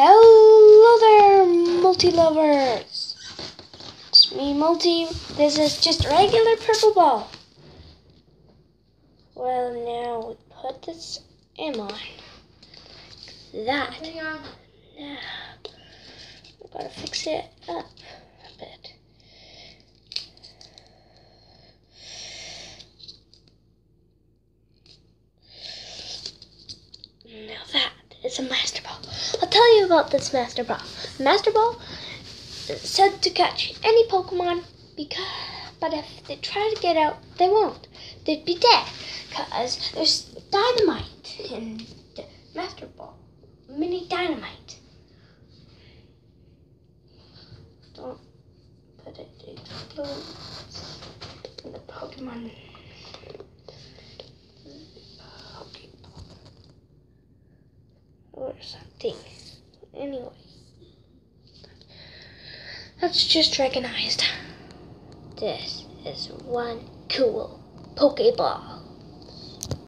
Hello there, multi lovers. It's me, multi. This is just regular purple ball. Well, now we put this M on. Like that. Now, we gotta fix it up a bit. Now that is a master ball. I'll tell you about this master ball. Master ball is said to catch any Pokemon because, but if they try to get out, they won't. They'd be dead because there's dynamite in the master ball. Mini dynamite. Don't put it in the Pokemon. Pokeball or something. Anyway, that's just recognized. This is one cool Pokeball.